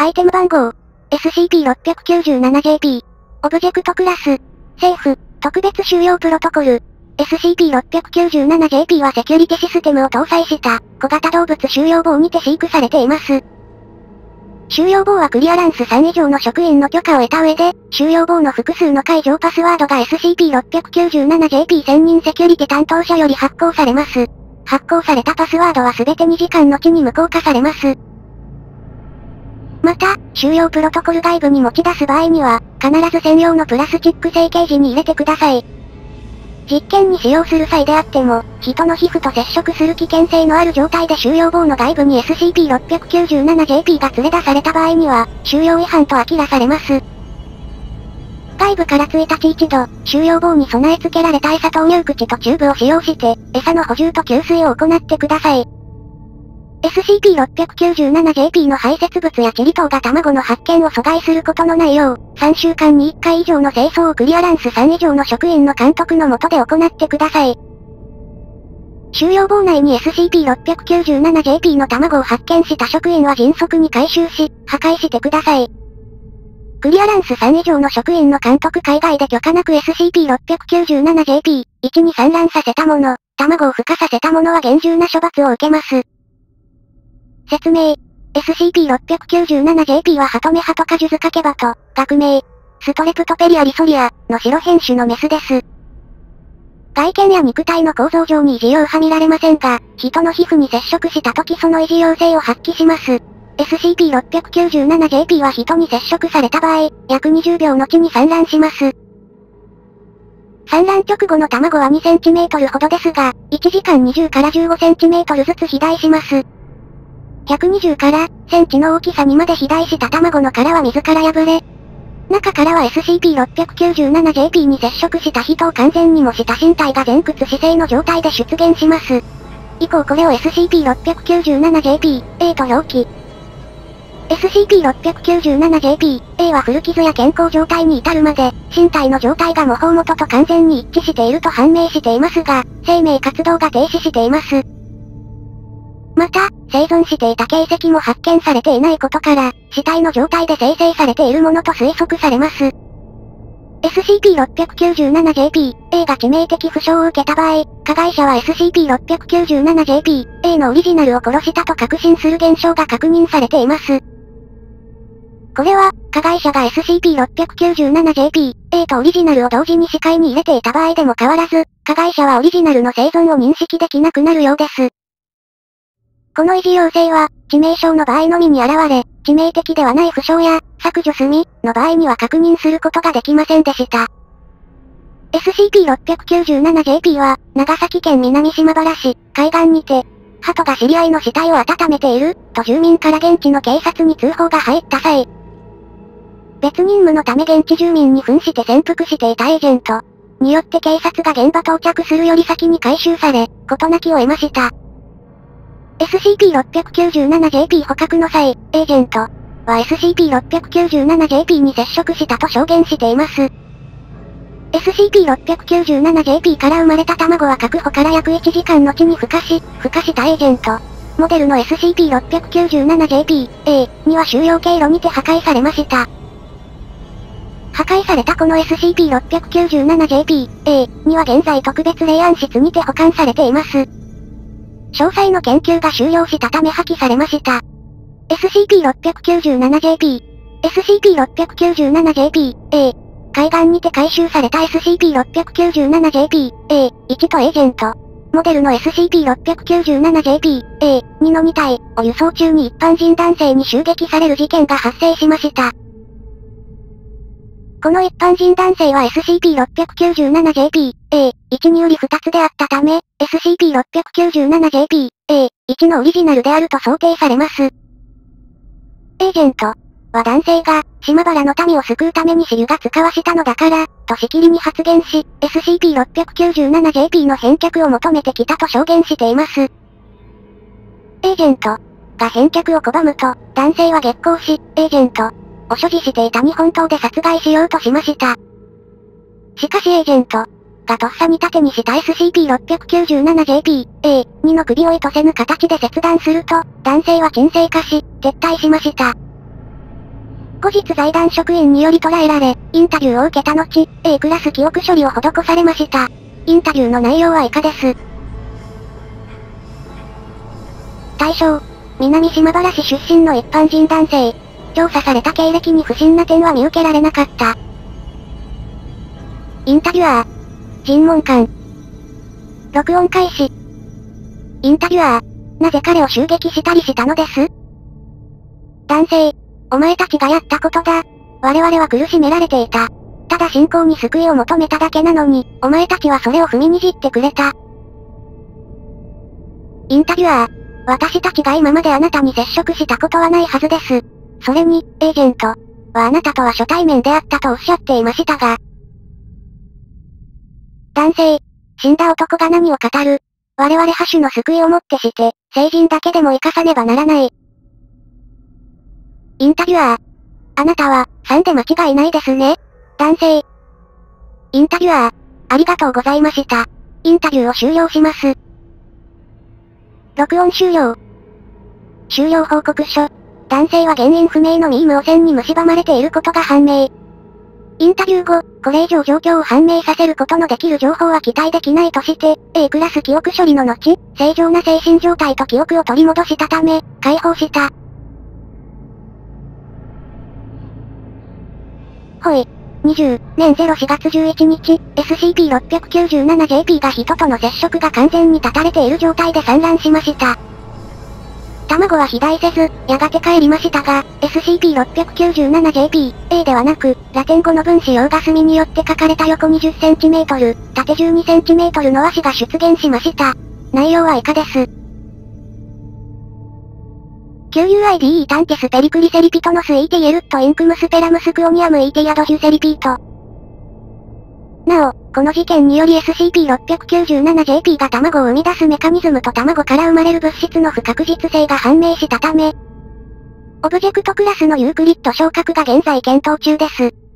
アイテム番号、SCP-697JP、オブジェクトクラス、政府、特別収容プロトコル、SCP-697JP はセキュリティシステムを搭載した小型動物収容房にて飼育されています。収容房はクリアランス3以上の職員の許可を得た上で、収容房の複数の解錠パスワードが SCP-697JP 専任セキュリティ担当者より発行されます。発行されたパスワードはすべて2時間後に無効化されます。また、収容プロトコル外部に持ち出す場合には、必ず専用のプラスチック製ケージに入れてください。実験に使用する際であっても、人の皮膚と接触する危険性のある状態で収容棒の外部に SCP-697JP が連れ出された場合には、収容違反と明らされます。外部から1日一度、収容棒に備え付けられた餌投入口とチューブを使用して、餌の補充と給水を行ってください。SCP-697JP の排泄物やチリ等が卵の発見を阻害することのないよう、3週間に1回以上の清掃をクリアランス3以上の職員の監督の下で行ってください。収容房内に SCP-697JP の卵を発見した職員は迅速に回収し、破壊してください。クリアランス3以上の職員の監督海外で許可なく SCP-697JP、1に産卵させたもの、卵を孵化させたものは厳重な処罰を受けます。説明。SCP-697JP はハトメハトカジュズカケバト、学名。ストレプトペリアリソリア、の白変種のメスです。外見や肉体の構造上に異常は見られませんが、人の皮膚に接触した時その異常性を発揮します。SCP-697JP は人に接触された場合、約20秒後に産卵します。産卵直後の卵は 2cm ほどですが、1時間20から 15cm ずつ肥大します。120からセンチの大きさにまで肥大した卵の殻は自ら破れ、中からは SCP-697JP に接触した人を完全にもした身体が前屈姿勢の状態で出現します。以降これを SCP-697JP、A と表記。SCP-697JP、A は古傷や健康状態に至るまで、身体の状態が模倣元と完全に一致していると判明していますが、生命活動が停止しています。また、生存していた形跡も発見されていないことから、死体の状態で生成されているものと推測されます。SCP-697JP、A が致命的負傷を受けた場合、加害者は SCP-697JP、A のオリジナルを殺したと確信する現象が確認されています。これは、加害者が SCP-697JP、A とオリジナルを同時に視界に入れていた場合でも変わらず、加害者はオリジナルの生存を認識できなくなるようです。この異常要性は、致命傷の場合のみに現れ、致命的ではない負傷や、削除済み、の場合には確認することができませんでした。SCP-697JP は、長崎県南島原市、海岸にて、鳩が知り合いの死体を温めている、と住民から現地の警察に通報が入った際、別任務のため現地住民に扮して潜伏していたエージェント、によって警察が現場到着するより先に回収され、事なきを得ました。SCP-697JP 捕獲の際、エージェントは SCP-697JP に接触したと証言しています。SCP-697JP から生まれた卵は確保から約1時間後に孵化し、孵化したエージェント。モデルの SCP-697JP、A には収容経路にて破壊されました。破壊されたこの SCP-697JP、A には現在特別霊安室にて保管されています。詳細の研究が終了したため破棄されました。SCP-697JP、SCP-697JP、A、海岸にて回収された SCP-697JP、A、1とエージェント。モデルの SCP-697JP、A、2の2体。を輸送中に一般人男性に襲撃される事件が発生しました。この一般人男性は SCP-697JP、A、1により2つであったため、SCP-697JP、A、1のオリジナルであると想定されます。エージェントは男性が、島原の民を救うために私有が使わしたのだから、としきりに発言し、SCP-697JP の返却を求めてきたと証言しています。エージェントが返却を拒むと、男性は激高し、エージェントを所持していた日本刀で殺害しようとしました。しかしエージェントがとっさに盾にした SCP-697JP、A、2の首を意図せぬ形で切断すると、男性は沈静化し、撤退しました。後日財団職員により捉えられ、インタビューを受けた後、A クラス記憶処理を施されました。インタビューの内容は以下です。対象、南島原市出身の一般人男性。調査された経歴に不審な点は見受けられなかった。インタビュアー。尋問官。録音開始。インタビュアー。なぜ彼を襲撃したりしたのです？男性。お前たちがやったことだ。我々は苦しめられていた。ただ信仰に救いを求めただけなのに、お前たちはそれを踏みにじってくれた。インタビュアー。私たちが今まであなたに接触したことはないはずです。それに、エージェントはあなたとは初対面であったとおっしゃっていましたが。男性。死んだ男が何を語る。我々ハ種の救いをもってして、成人だけでも生かさねばならない。インタビュアー。あなたは、3で間違いないですね。男性。インタビュアー。ありがとうございました。インタビューを終了します。録音終了。終了報告書。男性は原因不明のミーム汚染に蝕まれていることが判明。インタビュー後、これ以上状況を判明させることのできる情報は期待できないとして、A クラス記憶処理の後、正常な精神状態と記憶を取り戻したため、解放した。ほい。20年04月11日、SCP-697JP が人との接触が完全に断たれている状態で散乱しました。卵は肥大せず、やがて帰りましたが、SCP-697JP、A ではなく、ラテン語の分子用ガスミによって書かれた横 20cm、縦 12cm の和紙が出現しました。内容は以下です。Qui de tantis periculis eripuit nos et eruit in quem speramus quoniam et adhuc eripiet。なお、この事件により SCP-697JP が卵を生み出すメカニズムと卵から生まれる物質の不確実性が判明したため、オブジェクトクラスのユークリッド昇格が現在検討中です。